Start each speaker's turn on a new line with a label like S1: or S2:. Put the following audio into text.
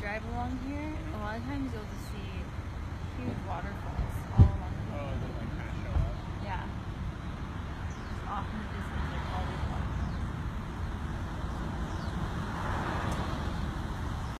S1: drive along here, a lot of times you'll just see huge waterfalls all along the way. Oh,
S2: like kind of
S1: yeah. Off in the distance.